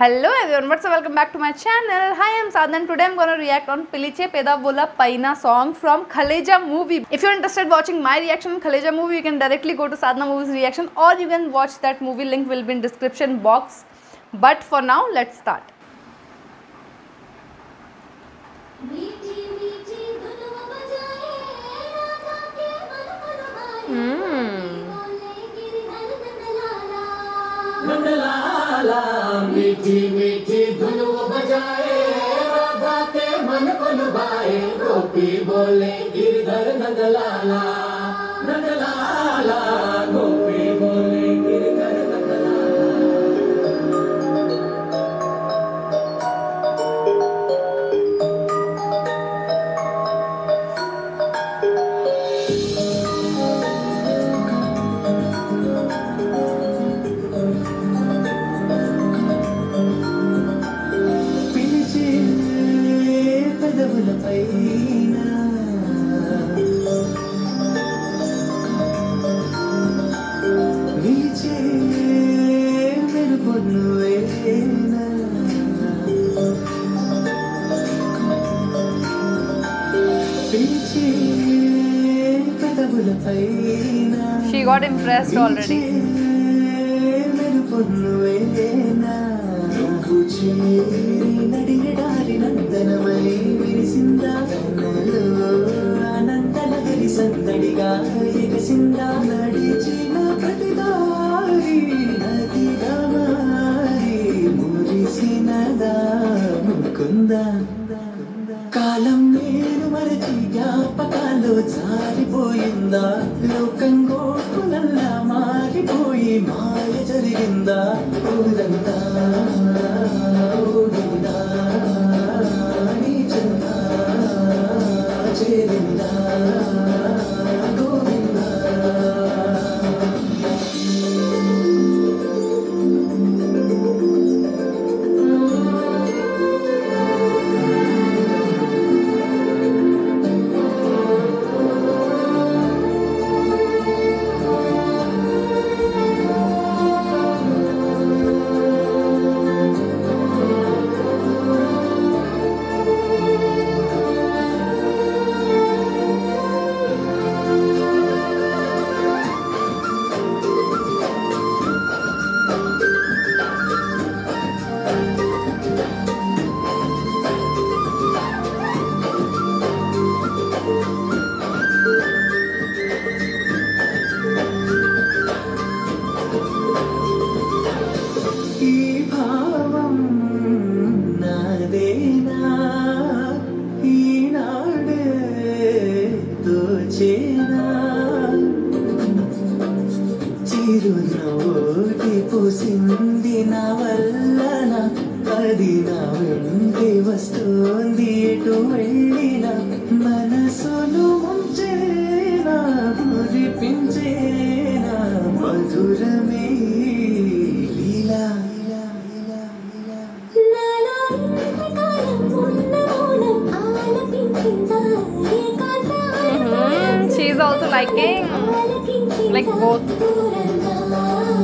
Hello everyone one welcome back to my channel hi I am Sadhan today I am gonna react on पिलीचे पैदा बोला पाइना song from Khaleja movie if you interested watching my reaction Khaleja movie you can directly go to Sadhana movies reaction or you can watch that movie link will be description box but for now let start mm. Nandlala मीठी मीठी धुन बजाए, राधा के मन को लुभाए, गोपी बोले, Girdhar Nandlala Nandlala. She got impressed already. సందడిగా ఎగసిందా? నడిచిన ప్రతిదారి నదిగా మారి మురిసినదా ముకుందా కాలం నేను మరచి జ్ఞాపకాలు జారిపోయిందా? లోకం గోకులల్లా మారిపోయి మాయ జరిగిందా? ఊరంతా చిరునవ్వుకి పూసింది నా వల్లన అది నా వెంటే వస్తుంది ఎటు వెళ్ళిన మనసును ఉంచేనా liking like both.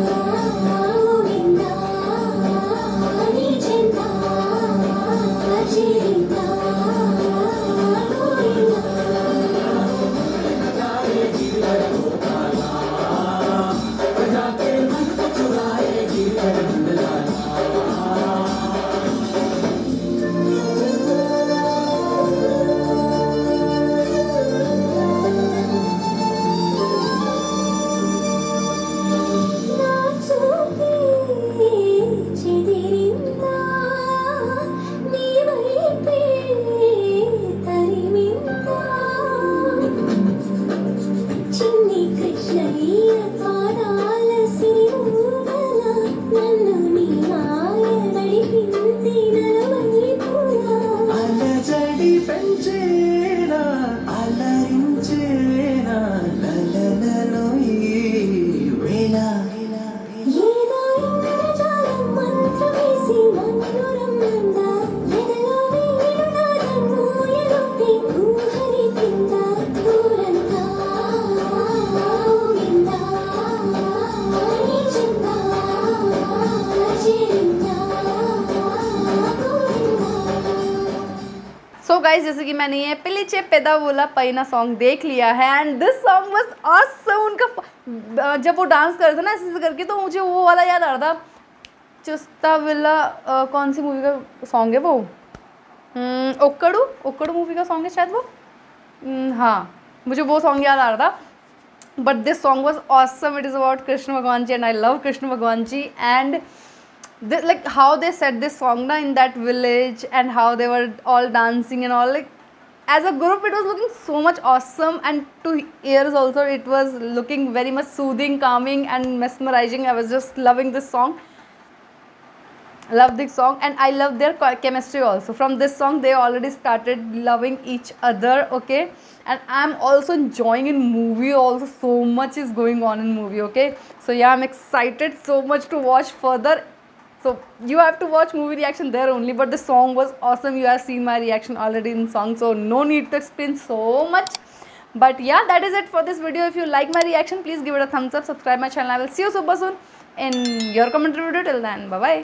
गाइस जैसे कि मैंने ये पिलीचे पेदा बोला पैना सॉन्ग देख लिया है and this song was awesome उनका जब वो डांस कर रहे थे ना ऐसे करके तो मुझे वो वाला याद आ रहा था। चुस्ता विला कौन सी मूवी का सॉन्ग है वो? हम्म, ओक्कड़ू? ओक्कड़ू मूवी का सॉन्ग है शायद वो? हम्म, हाँ मुझे वो सॉन्ग याद आ रहा था। But this song was awesome it is about krishna bhagwan ji and i love krishna bhagwan ji and like how they set this song in that village and how they were all dancing and all like as a group it was looking so much awesome. And to ears also it was looking very much soothing calming and mesmerizing. I was just loving this song. Love this song. And i love their chemistry also. From this song they already started loving each other okay? And i'm also enjoying in movie also. So much is going on in movie okay? So yeah i'm excited so much to watch further so you have to watch movie reaction there only but the song was awesome. You have seen my reaction already in song so no need to explain so much. But yeah that is it for this video. If you like my reaction please give it a thumbs up subscribe my channel. I will see you super soon in your commentary video. Till then bye bye